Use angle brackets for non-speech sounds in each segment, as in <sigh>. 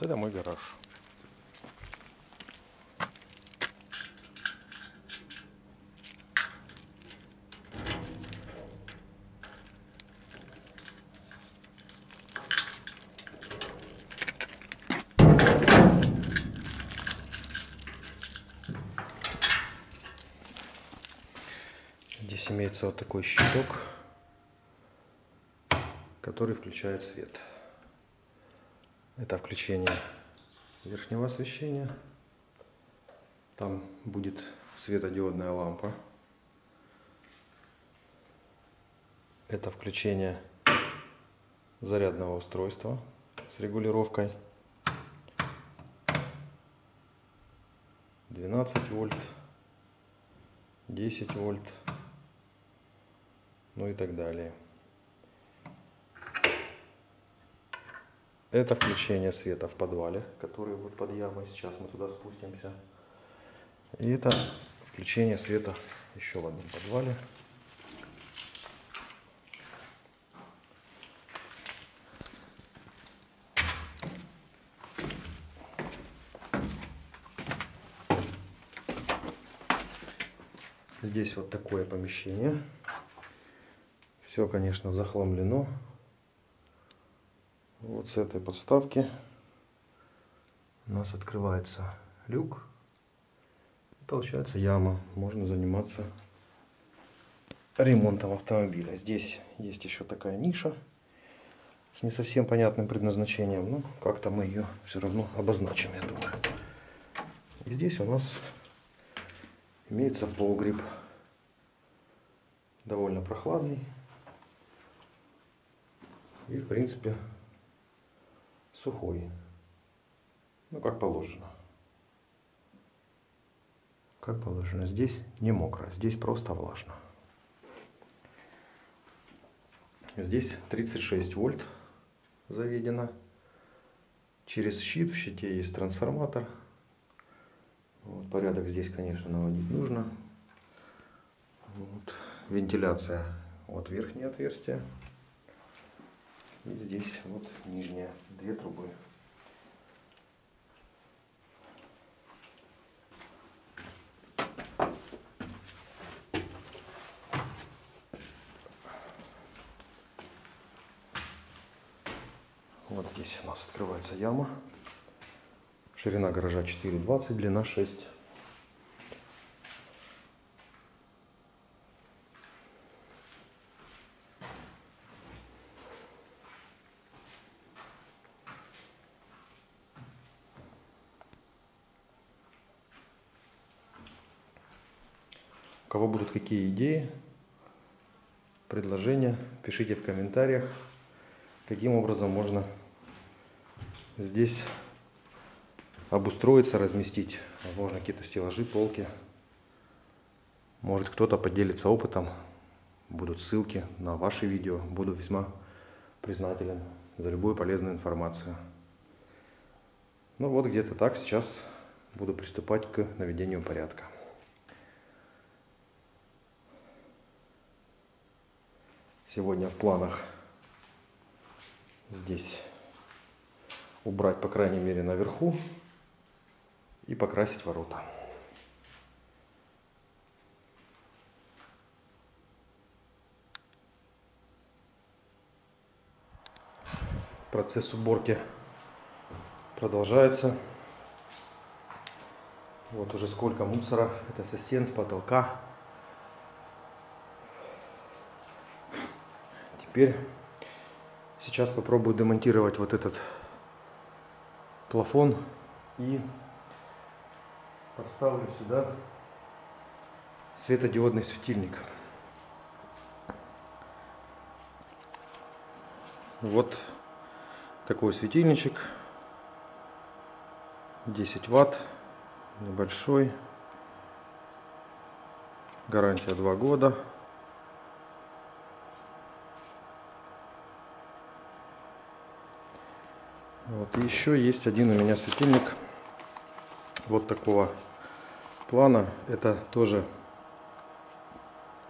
Вот это мой гараж. Здесь имеется вот такой щиток, который включает свет. Это включение верхнего освещения. Там будет светодиодная лампа. Это включение зарядного устройства с регулировкой. 12 вольт, 10 вольт, ну и так далее. Это включение света в подвале, который вот под ямой. Сейчас мы туда спустимся. И это включение света еще в одном подвале. Здесь вот такое помещение. Все, конечно, захламлено. Вот с этой подставки у нас открывается люк. Получается яма. Можно заниматься ремонтом автомобиля. Здесь есть еще такая ниша с не совсем понятным предназначением. Но как-то мы ее все равно обозначим, я думаю. И здесь у нас имеется погреб. Довольно прохладный. И в принципе сухой. Ну, как положено. Как положено. Здесь не мокро, здесь просто влажно. Здесь 36 вольт заведено. Через щит в щите есть трансформатор. Вот, порядок здесь, конечно, наводить нужно. Вот. Вентиляция от верхнее отверстие. И здесь вот нижняя, две трубы. Вот здесь у нас открывается яма. Ширина гаража 4,20, длина 6. У кого будут какие идеи, предложения, пишите в комментариях, каким образом можно здесь обустроиться, разместить, возможно, какие-то стеллажи, полки. Может, кто-то поделится опытом, будут ссылки на ваши видео. Буду весьма признателен за любую полезную информацию. Ну вот где-то так сейчас буду приступать к наведению порядка. Сегодня в планах здесь убрать, по крайней мере, наверху и покрасить ворота. Процесс уборки продолжается. Вот уже сколько мусора. Это со стен, с потолка. Теперь сейчас попробую демонтировать вот этот плафон и поставлю сюда светодиодный светильник. Вот такой светильничек. 10 ватт небольшой. Гарантия 2 года Вот. И еще есть один у меня светильник вот такого плана. Это тоже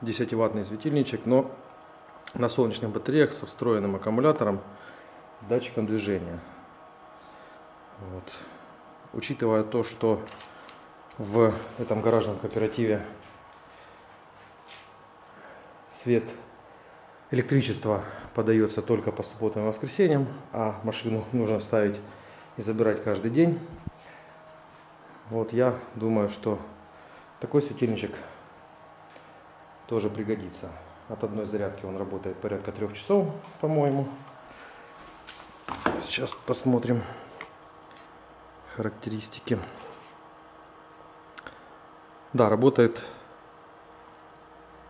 10-ваттный светильничек, но на солнечных батареях со встроенным аккумулятором, датчиком движения. Вот. Учитывая то, что в этом гаражном кооперативе свет электричество подается только по субботам и воскресеньям, а машину нужно ставить и забирать каждый день. Вот я думаю, что такой светильничек тоже пригодится. От одной зарядки он работает порядка трех часов, по-моему. Сейчас посмотрим характеристики. Да, работает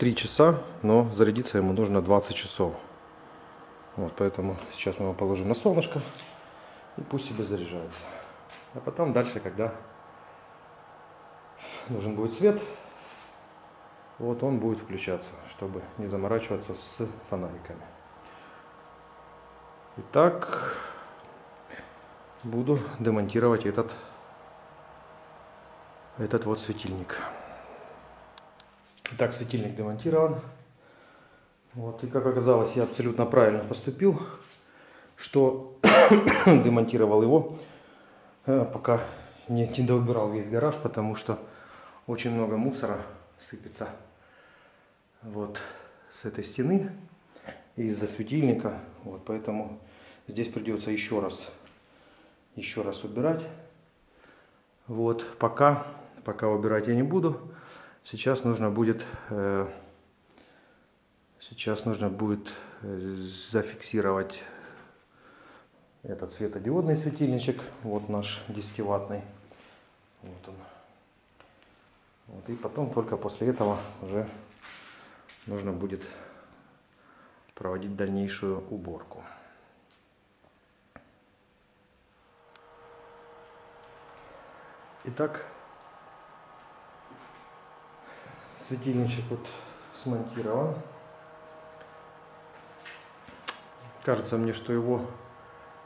3 часа, но зарядиться ему нужно 20 часов. Вот, поэтому сейчас мы его положим на солнышко и пусть себе заряжается. А потом дальше, когда нужен будет свет, вот он будет включаться, чтобы не заморачиваться с фонариками. Итак, буду демонтировать этот, этот вот светильник. Итак, светильник демонтирован. Вот, и как оказалось, я абсолютно правильно поступил, что <coughs> демонтировал его, э, пока не, не доубирал весь гараж, потому что очень много мусора сыпется вот с этой стены из-за светильника. Вот, поэтому здесь придется еще раз, еще раз убирать. Вот, пока, пока убирать я не буду. Сейчас нужно будет, э, сейчас нужно будет э, зафиксировать этот светодиодный светильничек. Вот наш 10-ваттный. Вот он. Вот, и потом только после этого уже нужно будет проводить дальнейшую уборку. Итак, светильничек вот смонтирован. Кажется мне, что его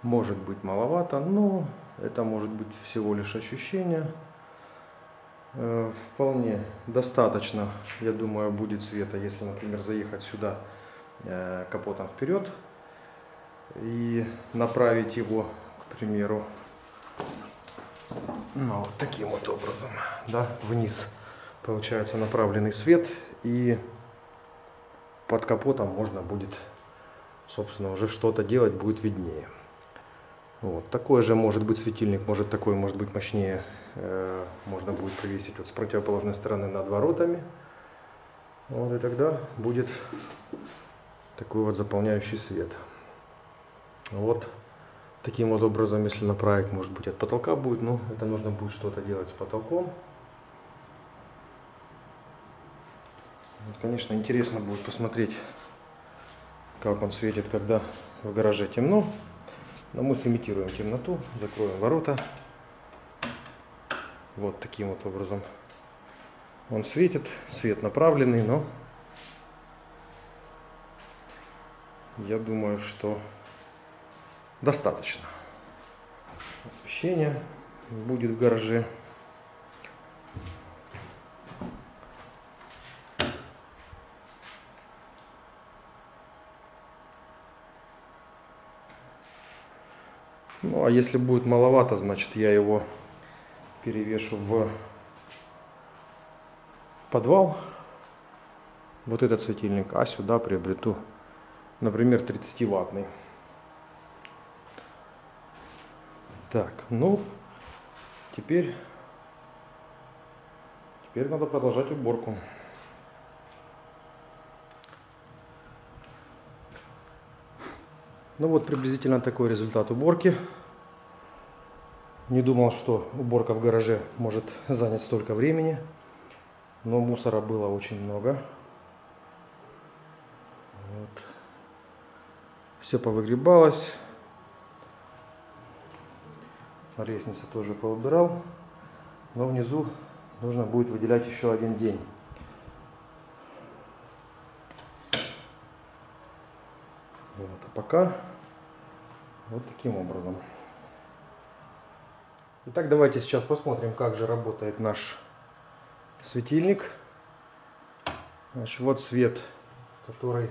может быть маловато, но это может быть всего лишь ощущение. Э, вполне достаточно, я думаю, будет света, если, например, заехать сюда э, капотом вперед и направить его, к примеру, ну, вот таким вот образом, да, вниз. Получается направленный свет и под капотом можно будет, собственно, уже что-то делать, будет виднее. Вот. Такой же может быть светильник, может такой может быть мощнее. Э, можно будет повесить вот с противоположной стороны над воротами. Вот, и тогда будет такой вот заполняющий свет. Вот таким вот образом, если направить, может быть от потолка будет, но это нужно будет что-то делать с потолком. Вот, конечно, интересно будет посмотреть, как он светит, когда в гараже темно. Но мы сымитируем темноту, закроем ворота. Вот таким вот образом он светит. Свет направленный, но я думаю, что достаточно. Освещение будет в гараже. Ну а если будет маловато, значит я его перевешу в подвал. Вот этот светильник, а сюда приобрету, например, 30-ваттный. Так, ну, теперь, теперь надо продолжать уборку. Ну вот приблизительно такой результат уборки. Не думал, что уборка в гараже может занять столько времени. Но мусора было очень много. Вот. Все повыгребалось. Лестница тоже поубирал. Но внизу нужно будет выделять еще один день. Вот, а пока вот таким образом. Итак, давайте сейчас посмотрим, как же работает наш светильник. Значит, вот свет, который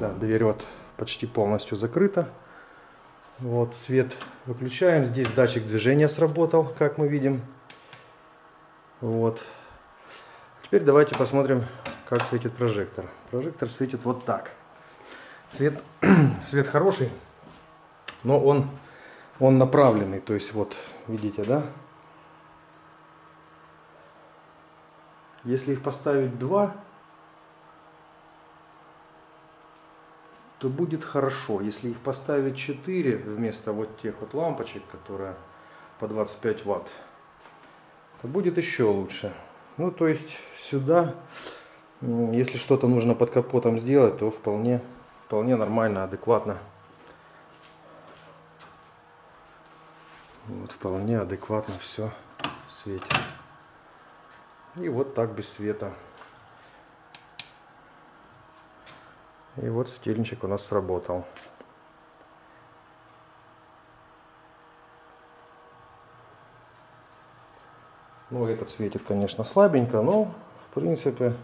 да, дверь вот почти полностью закрыта. Вот, свет выключаем. Здесь датчик движения сработал, как мы видим. Вот. Теперь давайте посмотрим, как светит прожектор. Прожектор светит вот так. Свет, <clears throat> свет хороший, но он, он направленный. То есть вот, видите, да? Если их поставить два, то будет хорошо. Если их поставить 4 вместо вот тех вот лампочек, которые по 25 ватт, то будет еще лучше. Ну, то есть сюда, если что-то нужно под капотом сделать, то вполне, вполне нормально, адекватно. Вот вполне адекватно все светит. И вот так без света. И вот светильничек у нас сработал. Ну, этот светит, конечно, слабенько, но, в принципе,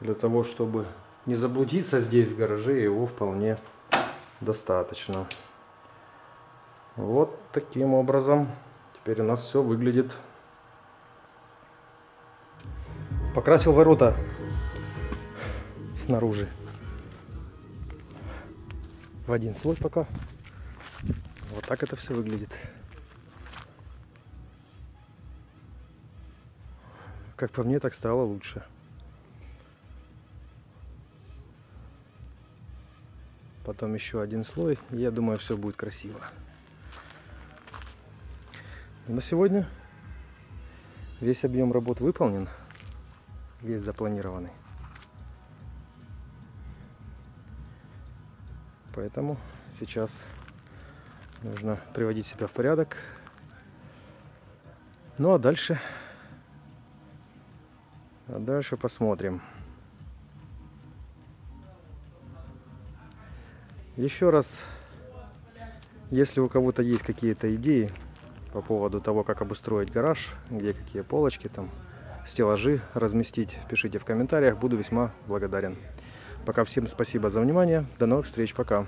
для того, чтобы не заблудиться здесь, в гараже, его вполне достаточно. Вот таким образом теперь у нас все выглядит. Покрасил ворота снаружи в один слой пока. Вот так это все выглядит. Как по мне, так стало лучше. Потом еще один слой, я думаю, все будет красиво. На сегодня весь объем работ выполнен, весь запланированный. Поэтому сейчас нужно приводить себя в порядок. Ну а дальше, а дальше посмотрим. Еще раз, если у кого-то есть какие-то идеи по поводу того, как обустроить гараж, где какие полочки, там, стеллажи разместить, пишите в комментариях, буду весьма благодарен. Пока всем спасибо за внимание. До новых встреч. Пока.